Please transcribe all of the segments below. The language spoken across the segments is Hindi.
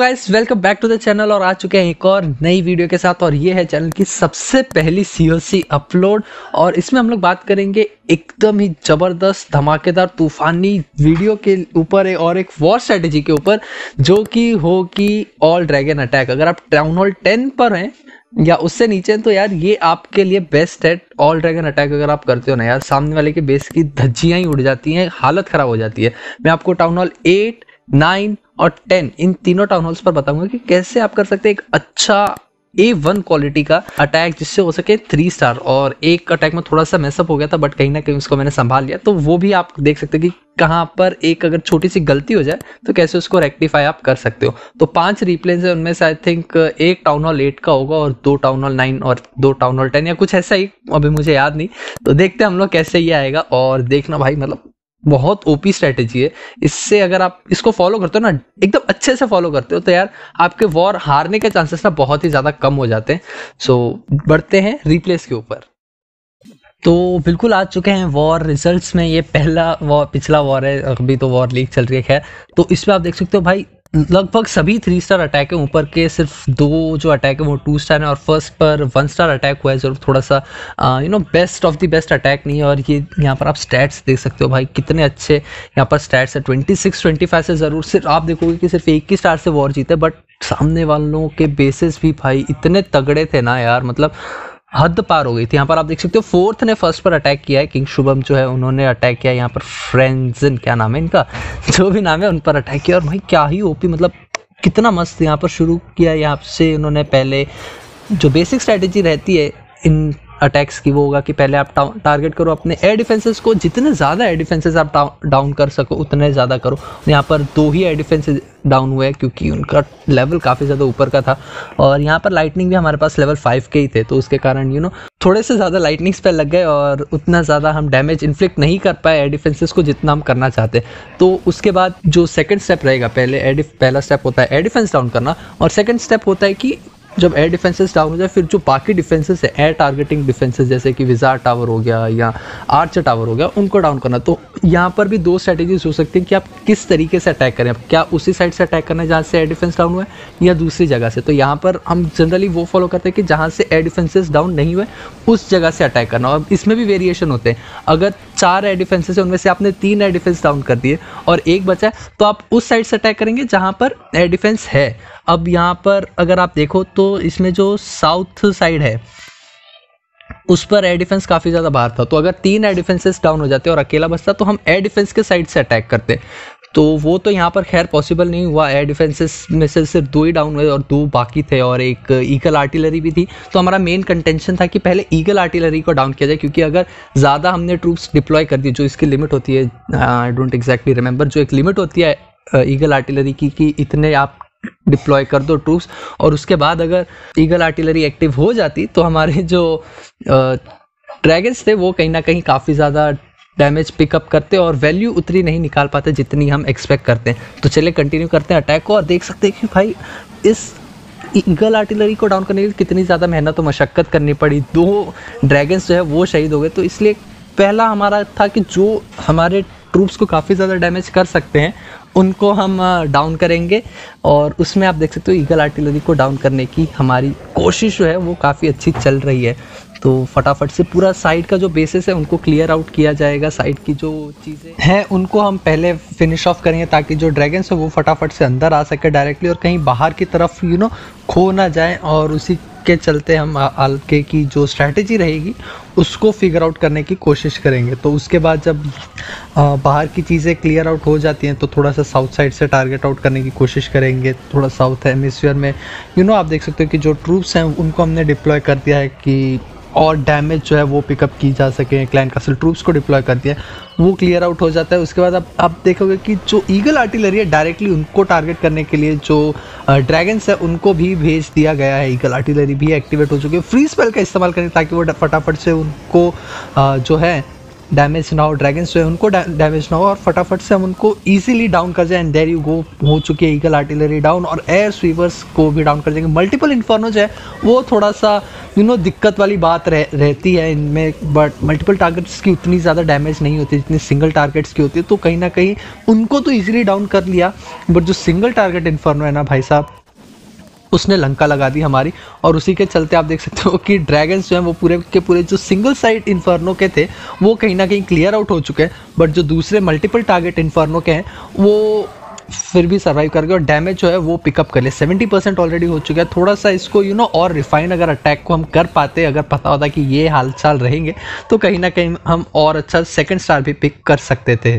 Guys welcome back to the channel और आ चुके हैं एक और नई वीडियो के साथ और ये है चैनल की सबसे पहली सीओसी अपलोड और इसमें हम लोग बात करेंगे एकदम ही ज़बरदस्त, धमाकेदार, तूफानी वीडियो के ऊपर है और एक वॉर स्ट्रेटेजी के ऊपर जो कि हो कि ऑल ड्रैगन अटैक अगर आप टाउन हॉल टेन पर हैं या उससे नीचे तो यार ये आपके लिए बेस्ट है ऑल ड्रैगन अटैक अगर आप करते हो ना यार, सामने वाले के बेस की धज्जियाँ ही उड़ जाती हैं, हालत खराब हो जाती है। मैं आपको टाउन हॉल एट नाइन और टेन इन तीनों टाउन हॉल्स पर बताऊँगा कि कैसे आप कर सकते हैं एक अच्छा ए वन क्वालिटी का अटैक जिससे हो सके थ्री स्टार और एक अटैक में थोड़ा सा मैसअप हो गया था बट कहीं ना कहीं उसको मैंने संभाल लिया। तो वो भी आप देख सकते हैं कि कहाँ पर एक अगर छोटी सी गलती हो जाए तो कैसे उसको रेक्टिफाई आप कर सकते हो। तो पाँच रिप्लेस है, उनमें से आई थिंक एक टाउन हॉल एट का होगा और दो टाउन हॉल नाइन और दो टाउन हॉल टेन या कुछ ऐसा ही, अभी मुझे याद नहीं। तो देखते हैं हम लोग कैसे ये आएगा और देखना भाई मतलब बहुत ओपी स्ट्रेटेजी है। इससे अगर आप इसको फॉलो करते हो ना, एकदम अच्छे से फॉलो करते हो तो यार आपके वॉर हारने के चांसेस ना बहुत ही ज़्यादा कम हो जाते हैं। सो बढ़ते हैं रिप्लेस के ऊपर। तो बिल्कुल आ चुके हैं वॉर रिजल्ट्स में। ये पहला वॉर पिछला वॉर है, अभी तो वॉर लीग चल रही है, खैर। तो इसमें आप देख सकते हो भाई लगभग सभी थ्री स्टार अटैक है। ऊपर के सिर्फ़ दो जो अटैक है, वो टू स्टार है और फ़र्स्ट पर वन स्टार अटैक हुआ है ज़रूर थोड़ा सा you know best of the best attack नहीं है। और ये यहाँ पर आप स्टैट्स देख सकते हो भाई, कितने अच्छे यहाँ पर स्टैट्स है। ट्वेंटी सिक्स ट्वेंटी फाइव से ज़रूर सिर्फ़ आप देखोगे कि सिर्फ़ एक ही स्टार से वॉर जीते बट सामने वालों के बेसिस भी भाई इतने तगड़े थे ना यार मतलब हद पार हो गई थी। यहाँ पर आप देख सकते हो, फोर्थ ने फ़र्स्ट पर अटैक किया है। किंग शुभम जो है, उन्होंने अटैक किया यहाँ पर। फ्रेंजन, क्या नाम है इनका? जो भी नाम है, उन पर अटैक किया। और भाई, क्या ही ओपी मतलब कितना मस्त यहाँ पर शुरू किया यहाँ से उन्होंने पहले जो बेसिक स्ट्रैटेजी रहती है, इन अटैक्स की वो होगा कि पहले आप टारगेट करो अपने एयर डिफेंसेस को। जितने ज़्यादा एयर डिफेंसेस आप डाउन कर सको, उतने ज़्यादा करो। यहाँ पर दो ही एयर डिफेंसेस डाउन हुए क्योंकि उनका लेवल काफ़ी ज़्यादा ऊपर का था। और यहाँ पर लाइटनिंग भी हमारे पास लेवल फाइव के ही थे तो उसके कारण यू नो थोड़े से ज़्यादा लाइटनिंग स्पेल लग गए और उतना ज़्यादा हम डैमेज इन्फ्लिक्ट नहीं कर पाए एयर डिफेंसेस को जितना हम करना चाहते तो उसके बाद जो सेकंड स्टेप रहेगा, पहले एयर पहला स्टेप होता है एयर डिफेंस डाउन करना। और सेकंड स्टेप होता है कि जब एयर डिफेंसेस डाउन हो जाए, फिर जो बाकी डिफेंसेस है एयर टारगेटिंग डिफेंसेस जैसे कि विजार टावर हो गया या आर्च टावर हो गया, उनको डाउन करना। तो यहाँ पर भी दो स्ट्रेटेजीज हो सकती हैं कि आप किस तरीके से अटैक करें। क्या उसी साइड से अटैक करना है जहाँ से एयर डिफेंस डाउन हुआ है, या दूसरी जगह से? तो यहाँ पर हम जनरली वो फॉलो करते हैं कि जहाँ से एयर डिफेंसेस डाउन नहीं हुए, उस जगह से अटैक करना। और इसमें भी वेरिएशन होते हैं। अगर चार एयर डिफेंसेस है, उनमें से आपने तीन एयर डिफेंस डाउन कर दिए और एक बचा है तो आप उस साइड से अटैक करेंगे जहाँ पर एयर डिफेंस है। अब यहाँ पर अगर आप देखो तो इसमें जो साउथ साइड है, उस पर एयर डिफेंस काफ़ी ज़्यादा बाहर था। तो अगर तीन एयर डिफेंसेस डाउन हो जाते और अकेला बचता तो हम एयर डिफेंस के साइड से अटैक करते। तो वो तो यहाँ पर खैर पॉसिबल नहीं हुआ। एयर डिफेंसेस में से सिर्फ़ दो ही डाउन हुए और दो बाकी थे और एक ईगल आर्टिलरी भी थी। तो हमारा मेन कंटेंशन था कि पहले ईगल आर्टिलरी को डाउन किया जाए, क्योंकि अगर ज़्यादा हमने ट्रूप्स डिप्लॉय कर दी जो इसकी लिमिट होती है आई डोंट एग्जैक्टली रिमेंबर जो एक लिमिट होती है ईगल आर्टिलरी की, कि इतने आप डिप्लॉय कर दो ट्रूप्स और उसके बाद अगर ईगल आर्टिलरी एक्टिव हो जाती तो हमारे जो ड्रैगन्स थे, वो कहीं ना कहीं काफ़ी ज़्यादा डैमेज पिकअप करते और वैल्यू उतनी नहीं निकाल पाते जितनी हम एक्सपेक्ट करते हैं। तो चलिए कंटिन्यू करते हैं अटैक को और देख सकते हैं कि भाई, इस ईगल आर्टिलरी को डाउन करने के लिए कितनी ज़्यादा मेहनत और मशक्क़त करनी पड़ी। दो ड्रैगन्स जो है वो शहीद हो गए। तो इसलिए पहला हमारा था कि जो हमारे ट्रूप्स को काफ़ी ज़्यादा डैमेज कर सकते हैं, उनको हम डाउन करेंगे। और उसमें आप देख सकते हो ईगल आर्टिलरी को डाउन करने की हमारी कोशिश जो है वो काफ़ी अच्छी चल रही है। तो फटाफट से पूरा साइड का जो बेसिस है उनको क्लियर आउट किया जाएगा साइड की जो चीज़ें हैं उनको हम पहले फिनिश ऑफ़ करेंगे ताकि जो ड्रैगन्स है वो फटाफट से अंदर आ सके डायरेक्टली और कहीं बाहर की तरफ़ यू नो खो ना जाए और उसी के चलते हम आगे की जो स्ट्रैटेजी रहेगी उसको फिगर आउट करने की कोशिश करेंगे। तो उसके बाद जब बाहर की चीज़ें क्लियर आउट हो जाती हैं तो थोड़ा सा साउथ साइड से टारगेट आउट करने की कोशिश करेंगे। थोड़ा साउथ हेमिसफीयर में यू you नो know, आप देख सकते हो कि जो ट्रूप्स हैं उनको हमने डिप्लॉय कर दिया है कि और डैमेज जो है वो पिकअप की जा सके क्लैन कासल ट्रूप्स को डिप्लॉय कर दिया, वो क्लियर आउट हो जाता है। उसके बाद अब आप देखोगे कि जो ईगल आर्टिलरी है डायरेक्टली उनको टारगेट करने के लिए जो ड्रैगन्स है, उनको भी भेज दिया गया है। ईगल आर्टिलरी भी एक्टिवेट हो चुकी है। फ्री स्पेल का इस्तेमाल करें ताकि वो फटाफट से उनको जो है डैमेज ना हो ड्रैगन्स जो है उनको डैमेज ना हो और फटाफट से हम उनको ईजिली डाउन कर जाए। एंड देर यू गो हो चुकी है ईगल आर्टिलरी डाउन और एयर स्वीवर्स को भी डाउन कर देंगे मल्टीपल इन्फॉर्नो जो है वो थोड़ा सा यू नो दिक्कत वाली बात रह, रहती है इनमें बट मल्टीपल टारगेट्स की उतनी ज़्यादा डैमेज नहीं होती जितनी सिंगल टारगेट्स की होती है। तो कहीं ना कहीं उनको तो ईजिली डाउन कर लिया बट जो सिंगल टारगेट इन्फर्नो है ना भाई साहब उसने लंका लगा दी हमारी। और उसी के चलते आप देख सकते हो कि ड्रैगन्स जो हैं, वो पूरे के पूरे जो सिंगल साइड इन्फर्नो के थे, वो कहीं ना कहीं क्लियर आउट हो चुके हैं। बट जो दूसरे मल्टीपल टारगेट इन्फर्नो के हैं, वो फिर भी सर्वाइव कर गए और डैमेज जो है, वो पिकअप कर ले। सेवेंटी परसेंट ऑलरेडी हो चुका है। थोड़ा सा इसको यू नो और रिफाइन अगर अटैक को हम कर पाते, अगर पता होता कि ये हाल चाल रहेंगे तो कहीं ना कहीं हम और अच्छा सेकेंड स्टार भी पिक कर सकते थे।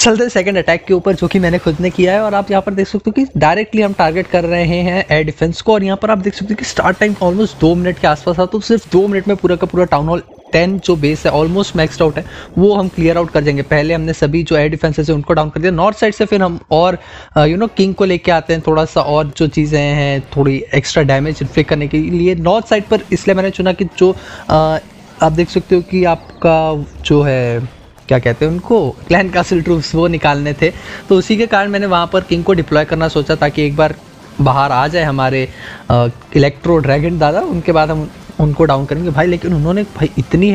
चलते हैं सेकंड अटैक के ऊपर जो कि मैंने खुद ने किया है और आप यहाँ पर देख सकते हो कि डायरेक्टली हम टारगेट कर रहे हैं एयर डिफेंस को और यहाँ पर आप देख सकते हो कि स्टार्ट टाइम ऑलमोस्ट दो मिनट के आसपास था तो सिर्फ़ दो मिनट में पूरा का पूरा टाउन हॉल टेन जो बेस है ऑलमोस्ट मैक्सड आउट है वो हम क्लियर आउट कर जाएँगे पहले हमने सभी जो एयर डिफेंसेस है उनको डाउन कर दिया। नॉर्थ साइड से फिर हम और यू नो किंग को लेके आते हैं थोड़ा सा और जो चीज़ें हैं थोड़ी एक्स्ट्रा डैमेज इन्फ्लिक करने के लिए। नॉर्थ साइड पर इसलिए मैंने चुना कि जो आ, आप देख सकते हो कि आपका जो है क्या कहते हैं, उनको क्लैन कासिल ट्रूप्स वो निकालने थे। तो उसी के कारण मैंने वहाँ पर किंग को डिप्लॉय करना सोचा ताकि एक बार बाहर आ जाए हमारे इलेक्ट्रो ड्रैगन दादा। उनके बाद हम उनको डाउन करेंगे। भाई, लेकिन उन्होंने भाई इतनी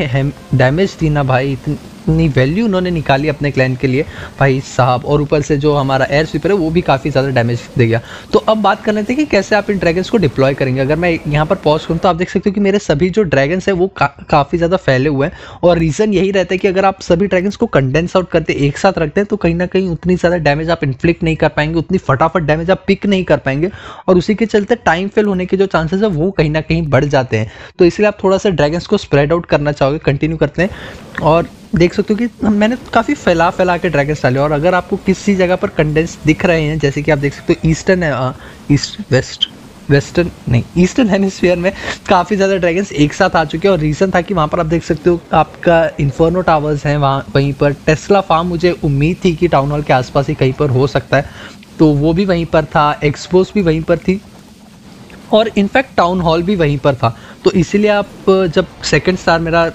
डैमेज दी ना भाई, इतनी इतनी वैल्यू उन्होंने निकाली अपने क्लैन के लिए भाई साहब और ऊपर से जो हमारा एयर स्वीपर है वो भी काफ़ी ज़्यादा डैमेज दे गया। तो अब बात कर रहे थे कि कैसे आप इन ड्रैगन्स को डिप्लॉय करेंगे। अगर मैं यहाँ पर पॉज करूँ तो आप देख सकते हो कि मेरे सभी जो ड्रैगन्स है वो का, काफ़ी ज़्यादा फैले हुए हैं। और रीज़न यही रहता है कि अगर आप सभी ड्रैगन्स को कंडेंस आउट करते एक साथ रखते हैं तो कहीं ना कहीं उतनी ज़्यादा डैमेज आप इन्फ्लिक्ट नहीं कर पाएँगे उतनी फटाफट डैमेज आप पिक नहीं कर पाएँगे। और उसी के चलते टाइम फेल होने के जो चांसेस है वो कहीं ना कहीं बढ़ जाते हैं। तो इसलिए आप थोड़ा सा ड्रैगन्स को स्प्रेड आउट करना चाहोगे कंटिन्यू करते हैं। और देख सकते हो कि मैंने काफ़ी फैला फैला के ड्रैगन्स डाले और अगर आपको किसी जगह पर कंडेंस दिख रहे हैं, जैसे कि आप देख सकते हो ईस्टर्न ईस्ट वेस्ट वेस्टर्न नहीं ईस्टर्न हेमिस्फीयर में काफ़ी ज़्यादा ड्रैगन्स एक साथ आ चुके हैं और रीज़न था कि वहाँ पर आप देख सकते हो आपका इन्फर्नो टावर्स हैं, वहाँ, वहीं पर टेस्ला फार्म मुझे उम्मीद थी कि टाउन हॉल के आसपास ही कहीं पर हो सकता है। तो वो भी वहीं पर था एक्सपोज भी वहीं पर थी और इनफैक्ट टाउन हॉल भी वहीं पर था। तो इसीलिए आप, जब सेकंड स्टार मेरा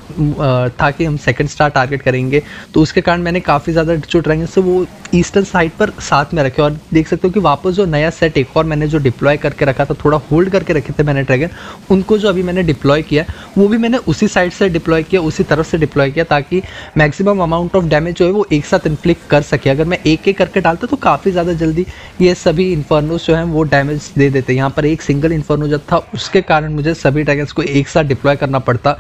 था कि हम सेकंड स्टार टारगेट करेंगे तो उसके कारण मैंने काफ़ी ज़्यादा जो ड्रैगन्स है। वो ईस्टर्न साइड पर साथ में रखे और देख सकते हो कि वापस जो नया सेट एक और मैंने जो डिप्लॉय करके रखा था, थोड़ा होल्ड करके रखे थे मैंने ड्रैगन उनको जो अभी मैंने डिप्लॉय किया, वो भी मैंने उसी साइड से डिप्लॉय किया, उसी तरफ़ से डिप्लॉय किया ताकि मैक्सिमम अमाउंट ऑफ़ डैमेज जो है वो एक साथ इन्फ्लिक्ट कर सके। अगर मैं एक एक करके डालता तो काफ़ी ज़्यादा जल्दी ये सभी इन्फर्नोस जो हैं वो डैमेज दे देते। यहाँ पर एक सिंगल इन्फर्नो जब था, उसके कारण मुझे सभी ड्रैगन्स को एक साथ डिप्लॉय करना पड़ता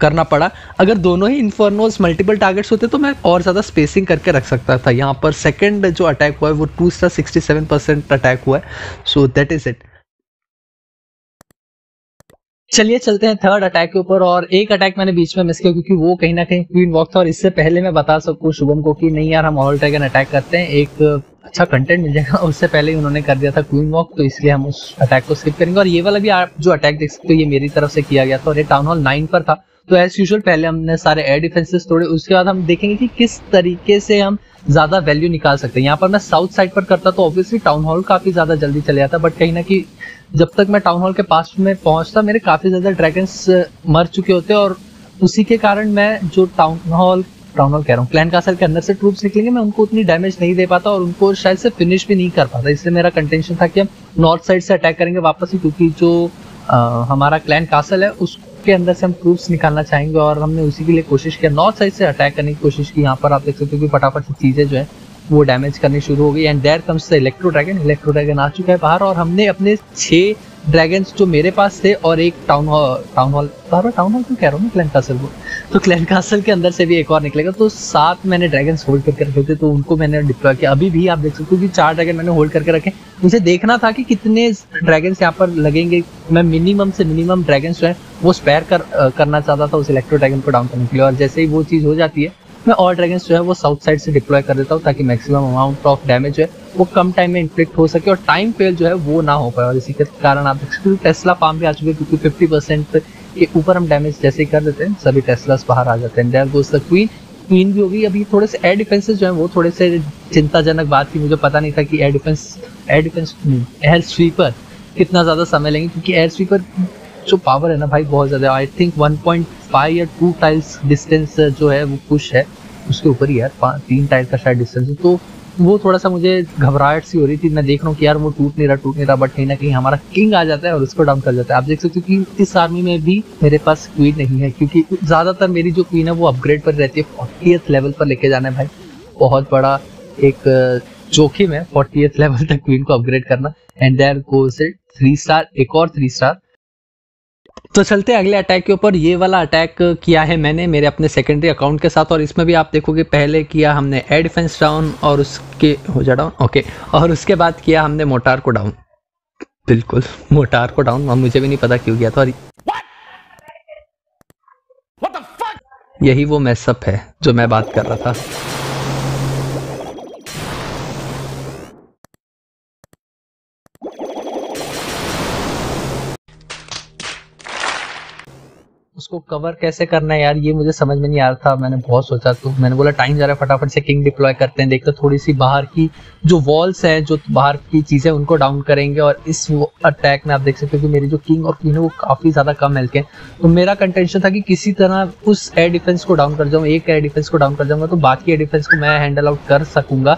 करना पड़ा। अगर दोनों ही इन्फर्नोस मल्टीपल टारगेट्स होते तो मैं और ज़्यादा स्पेसिंग करके रख सकता था। यहाँ पर सेकेंड जो अटैक हुआ है, वो two star sixty seven percent attack हुआ है। सो दैट इज़ इट चलिए चलते हैं थर्ड अटैक के ऊपर और एक अटैक मैंने बीच में मिस किया क्योंकि वो कहीं ना कहीं क्वीन वॉक था और इससे पहले मैं बता सकूँ शुभम को कि नहीं यार, हम ऑल ड्रैगन अटैक करते हैं। एक अच्छा कंटेंट मिल जाएगा, उससे पहले ही उन्होंने कर दिया था क्वीन वॉक तो इसलिए हम उस अटैक को स्किप करेंगे। और ये वाला भी आप जो अटैक देख सकते हो, ये मेरी तरफ़ से किया गया था और ये टाउन हॉल नाइन पर था। तो एज यूजल पहले हमने सारे एयर डिफेंसेस तोड़े, उसके बाद हम देखेंगे कि किस तरीके से हम ज़्यादा वैल्यू निकाल सकते हैं। यहाँ पर मैं साउथ साइड पर करता तो ऑब्वियसली टाउन हॉल काफ़ी ज़्यादा जल्दी चले जाता बट कहीं ना कहीं जब तक मैं टाउन हॉल के पास में पहुँचता, मेरे काफ़ी ज़्यादा ड्रैगन्स मर चुके होते और उसी के कारण मैं जो टाउन हॉल टाउन हॉल कह रहा हूँ। क्लैन कासल के अंदर से ट्रूप्स निकलेंगे मैं उनको उतनी डैमेज नहीं दे पाता और उनको शायद से फिनिश भी नहीं कर पाता। इसलिए मेरा कंटेंशन था कि हम नॉर्थ साइड से अटैक करेंगे वापस ही क्योंकि जो आ, हमारा क्लैन कासल है उसके अंदर से हम ट्रूप्स निकालना चाहेंगे और हमने उसी के लिए कोशिश किया। नॉर्थ साइड से अटैक करने की कोशिश की। यहाँ पर आप देख सकते हो कि फटाफट से चीज़ें जो है वो डैमेज करनी शुरू हो गई। And there comes the electro dragon electro dragon आ चुका है बाहर और हमने अपने छह ड्रैगन्स जो मेरे पास थे और एक टाउन हॉल टाउन हॉल बार बार टाउन हॉल क्यों कह रहा हूँ क्लैन कासल को। तो क्लैन कासल के अंदर से भी एक और निकलेगा। तो सात मैंने ड्रैगन होल्ड करके रखे थे तो उनको मैंने डिप्लॉय किया। अभी भी आप देख सकते हो कि चार ड्रैगन मैंने होल्ड करके रखे। मुझे देखना था कि कितने ड्रैगन्स यहाँ पर लगेंगे। मैं मिनिमम से मिनिमम ड्रैगन्स जो है, वो स्पेयर कर करना चाहता था उस इलेक्ट्रो ड्रैगन को डाउन करने के लिए। और जैसे ही वो चीज़ हो जाती है, मैं और ड्रैगन्स जो है, वो साउथ साइड से डिप्लॉय कर देता हूँ ताकि मैक्सिमम अमाउंट ऑफ़ डैमेज है, वो कम टाइम में इन्फ्लिक्ट हो सके और टाइम फेल जो है, वो ना हो पाए। और इसी के कारण आप देख सकते हो टेस्ला फार्म भी आ चुके हैं, क्योंकि फिफ्टी परसेंट के ऊपर हम डैमेज जैसे ही कर देते हैं, सभी टेस्लास बाहर आ जाते हैं। There goes the queen queen भी होगी, अभी थोड़े से एयर डिफेंसेस जो है, वो थोड़े से चिंताजनक बात थी, मुझे पता नहीं था कि air defence air defence air sweeper कितना ज़्यादा समय लेंगे, क्योंकि एयर स्वीपर जो पावर है ना भाई, बहुत ज़्यादा आई थिंक 1.5 या टू टाइल्स डिस्टेंस जो है, वो पुश है। उसके ऊपर ही यार तीन टाइल का शायद डिस्टेंस है। तो वो थोड़ा सा मुझे घबराहट सी हो रही थी। मैं देख रहा हूँ कि यार वो टूट नहीं रहा, टूट नहीं रहा बट कहीं ना कहीं हमारा किंग आ जाता है और उसको डाउन कर जाता है। आप देख सकते हो कि इस आर्मी में भी मेरे पास क्वीन नहीं है, क्योंकि ज़्यादातर मेरी जो क्वीन है वो अपग्रेड पर रहती है फोर्टी लेवल पर लेके जाना है भाई। बहुत बड़ा एक जोखिम है फोर्टी लेवल तक क्वीन को अपग्रेड करना। And goes it three star एक और थ्री स्टार तो चलते अगले अटैक के ऊपर। ये वाला अटैक किया है मैंने मेरे अपने सेकेंडरी अकाउंट के साथ और इसमें भी आप देखोगे पहले किया हमने एयर डिफेंस डाउन और उसके हो जा डाउन ओके और उसके बाद किया हमने मोटार को डाउन बिल्कुल मोटार को डाउन और मुझे भी नहीं पता क्यों गया था। और यही वो मैसअप है जो मैं बात कर रहा था। उसको कवर कैसे करना है यार, ये मुझे समझ में नहीं आ रहा था। मैंने बहुत सोचा तो मैंने बोला, टाइम जा रहा है, फटाफट से किंग डिप्लॉय करते हैं, देखते थोड़ी सी बाहर की जो वॉल्स हैं, जो बाहर की चीज़ें उनको डाउन करेंगे और इस अटैक में आप देख सकते हो कि मेरी जो किंग और क्वीन है, वो काफ़ी ज़्यादा कम हेल्थ है। तो मेरा कंटेंशन था कि किसी तरह उस एयर डिफेंस को डाउन कर जाऊँ, एक एयर डिफेंस को डाउन कर जाऊँगा तो बाकी एयर डिफेंस को मैं हैंडल आउट कर सकूँगा।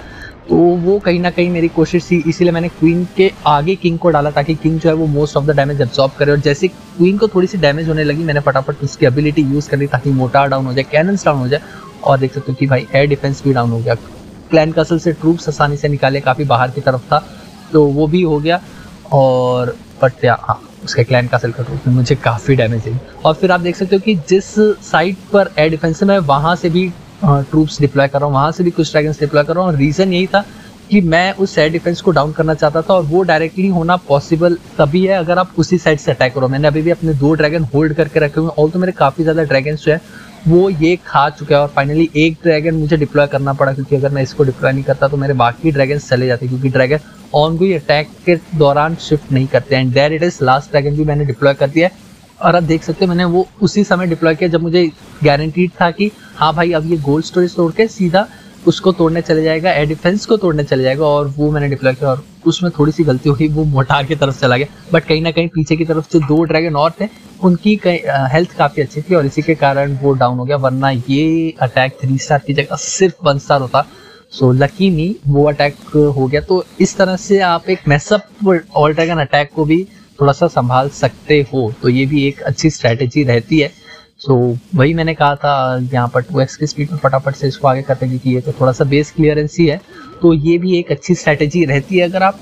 तो वो कहीं ना कहीं मेरी कोशिश थी, इसीलिए मैंने क्वीन के आगे किंग को डाला ताकि किंग जो है वो most of the damage absorb करे। और जैसे क्वीन को थोड़ी सी डैमेज होने लगी, मैंने फटाफट उसकी एबिलिटी यूज़ कर ली ताकि मोटा डाउन हो जाए कैनन्स डाउन हो जाए। और देख सकते हो कि भाई एयर डिफेंस भी डाउन हो गया। क्लैन कसल से ट्रूप्स आसानी से निकाले, काफ़ी बाहर की तरफ़ था तो वो भी हो गया। और बट हाँ उसके क्लैन कासल का ट्रूप मुझे काफ़ी डैमेज हुई। और फिर आप देख सकते हो कि जिस साइड पर एयर डिफेंस है मैं वहाँ से भी ट्रूप्स डिप्लॉय कर रहा हूँ, वहाँ से भी कुछ ड्रैगन्स डिप्लॉय कर रहा हूँ। रीज़न यही था कि मैं उस एयर डिफेंस को डाउन करना चाहता था और वो डायरेक्टली होना पॉसिबल तभी है अगर आप उसी साइड से अटैक करो। मैंने अभी भी अपने दो ड्रैगन होल्ड करके रखे हुए हैं। और तो मेरे काफ़ी ज़्यादा ड्रैगन जो है, वो ये खा चुका है और फाइनली एक ड्रैगन मुझे डिप्लॉय करना पड़ा क्योंकि अगर मैं इसको डिप्लॉय नहीं करता तो मेरे बाकी ड्रैगन चले जाते क्योंकि ड्रैगन ऑन गोई अटैक के दौरान शिफ्ट नहीं करते। And there it is last dragon भी मैंने डिप्लॉय कर दिया है। और आप देख सकते हैं, मैंने वो उसी समय डिप्लॉय किया जब मुझे गारंटीड था कि हाँ भाई, अब ये गोल्ड स्टोरेज तोड़ के सीधा उसको तोड़ने चले जाएगा एयर डिफेंस को तोड़ने चले जाएगा और वो मैंने डिप्लॉय किया और उसमें थोड़ी सी गलती हो गई, वो मोटार की तरफ़ चला गया। बट कहीं ना कहीं पीछे की तरफ़ से दो ड्रैगन और थे, उनकी हेल्थ काफ़ी अच्छी थी और इसी के कारण वो डाउन हो गया, वरना ये अटैक थ्री स्टार की जगह सिर्फ़ वन स्टार होता। सो लकी नहीं वो अटैक हो गया। तो इस तरह से आप एक मैसअप ऑल ड्रैगन अटैक को भी थोड़ा सा संभाल सकते हो। तो ये भी एक अच्छी स्ट्रैटेजी रहती है। सो so, वही मैंने कहा था यहाँ पर टू एक्स की स्पीड में फटाफट से इसको आगे करते क्योंकि ये तो थोड़ा सा बेस क्लियरेंस ही है। तो ये भी एक अच्छी स्ट्रैटेजी रहती है अगर आप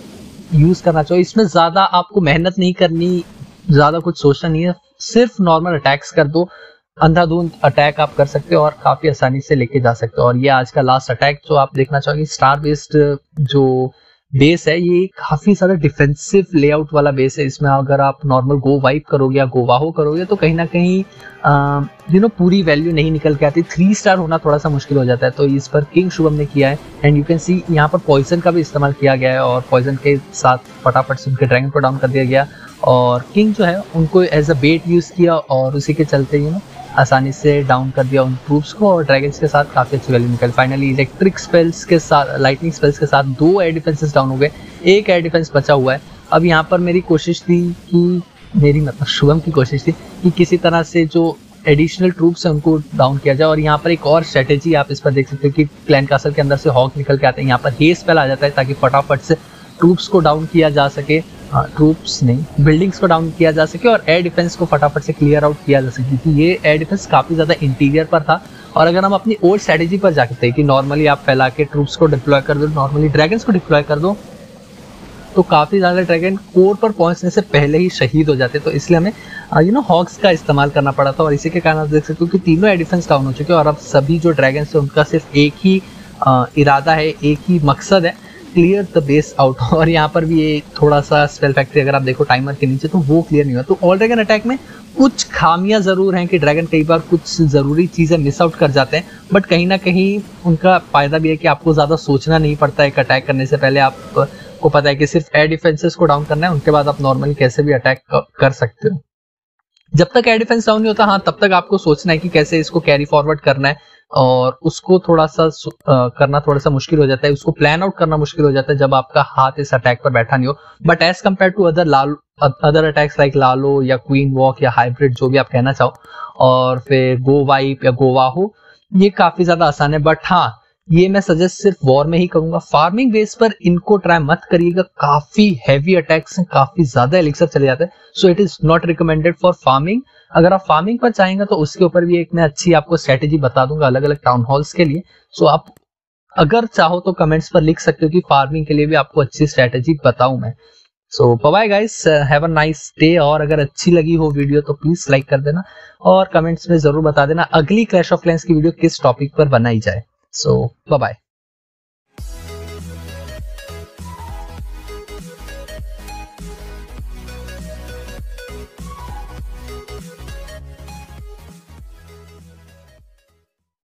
यूज़ करना चाहो। इसमें ज़्यादा आपको मेहनत नहीं करनी ज़्यादा कुछ सोचना नहीं है। सिर्फ़ नॉर्मल अटैक्स कर दो अंधाधुंध अटैक आप कर सकते हो और काफ़ी आसानी से लेके जा सकते हो। और ये आज का लास्ट अटैक जो आप देखना चाहोगे स्टार बेस्ड जो बेस है, ये काफ़ी सारा डिफेंसिव लेआउट वाला बेस है। इसमें अगर आप नॉर्मल गो वाइप करोगे या गोवाहो करोगे तो कहीं ना कहीं यू नो पूरी वैल्यू नहीं निकल के आती। थ्री स्टार होना थोड़ा सा मुश्किल हो जाता है। तो इस पर किंग शुभम ने किया है। एंड यू कैन सी यहाँ पर पॉइजन का भी इस्तेमाल किया गया है और पॉइजन के साथ फटाफट से उनके ड्रैगन को डाउन कर दिया गया। और किंग जो है, उनको एज अ बेट यूज़ किया और उसी के चलते यू नो आसानी से डाउन कर दिया उन ट्रूप्स को और ड्रैगन्स के साथ काफ़ी अच्छी वैल्यू निकल। फाइनली इलेक्ट्रिक स्पेल्स के साथ लाइटनिंग स्पेल्स के साथ दो एयर डिफेंसेस डाउन हो गए। एक एयर डिफेंस बचा हुआ है। अब यहाँ पर मेरी कोशिश थी कि, मेरी मतलब शुभम की कोशिश थी कि किसी तरह से जो एडिशनल ट्रूप्स है उनको डाउन किया जाए। और यहाँ पर एक और स्ट्रेटेजी आप इस पर देख सकते हो कि क्लैन कासल के अंदर से हॉक निकल के आते हैं। यहाँ पर हे स्पेल आ जाता है ताकि फटाफट से ट्रूप्स को डाउन किया जा सके। ट्रूप्स हाँ, नहीं बिल्डिंग्स को डाउन किया जा सके और एयर डिफेंस को फटाफट से क्लियर आउट किया जा सके क्योंकि ये एयर डिफेंस काफ़ी ज़्यादा इंटीरियर पर था। और अगर हम अपनी ओल्ड स्ट्रेटेजी पर जाते हैं कि नॉर्मली आप फैला के ट्रूप्स को डिप्लॉय कर दो नॉर्मली ड्रैगन्स को डिप्लॉय कर दो तो काफ़ी ज़्यादा ड्रैगन कोर पर पहुँचने से पहले ही शहीद हो जाते। तो इसलिए हमें यू नो हॉक्स का इस्तेमाल करना पड़ा था और इसी के कारण आप देख सकते हो कि तीनों एयर डिफेंस डाउन हो चुके हैं और अब सभी जो ड्रैगन है उनका सिर्फ़ एक ही इरादा है एक ही मकसद है। क्लियर द बेस आउट और यहाँ पर भी ये थोड़ा सा स्पेल फैक्ट्री अगर आप देखो टाइमर के नीचे तो वो क्लियर नहीं हुआ। तो ऑल ड्रैगन अटैक में कुछ खामियाँ ज़रूर हैं कि ड्रैगन कई बार कुछ ज़रूरी चीज़ें मिस आउट कर जाते हैं। बट कहीं ना कहीं उनका फ़ायदा भी है कि आपको ज़्यादा सोचना नहीं पड़ता एक अटैक करने से पहले। आपको पता है कि सिर्फ़ एयर डिफेंसेस को डाउन करना है, उनके बाद आप नॉर्मली कैसे भी अटैक कर सकते हो। जब तक एयर डिफेंस डाउन नहीं होता हाँ तब तक आपको सोचना है कि कैसे इसको कैरी फॉरवर्ड करना है। और उसको थोड़ा सा करना थोड़ा सा मुश्किल हो जाता है। उसको प्लान आउट करना मुश्किल हो जाता है जब आपका हाथ इस अटैक पर बैठा नहीं हो। But as compare to other Lal other attacks like लालो या क्वीन वॉक या हाइब्रिड जो भी आप कहना चाहो, और फिर गो वाइप या गोवा हो ये काफ़ी ज़्यादा आसान है। बट हाँ ये मैं सजेस्ट सिर्फ़ वॉर में ही करूँगा। फ़ार्मिंग बेस पर इनको ट्राई मत करिएगा। काफ़ी हैवी अटैक्स हैं, काफ़ी ज़्यादा एलिक्सर चले जाते हैं। So it is not recommended for farming अगर आप फ़ार्मिंग पर चाहेंगे तो उसके ऊपर भी एक मैं अच्छी आपको स्ट्रेटेजी बता दूँगा अलग अलग टाउन हॉल्स के लिए। सो आप अगर चाहो तो कमेंट्स पर लिख सकते हो कि फ़ार्मिंग के लिए भी आपको अच्छी स्ट्रेटेजी बताऊँ मैं। So bye guys have a nice day और अगर अच्छी लगी हो वीडियो तो प्लीज़ लाइक कर देना और कमेंट्स में ज़रूर बता देना अगली क्लैश ऑफ़ क्लैंस की वीडियो किस टॉपिक पर बनाई जाए। सो बाय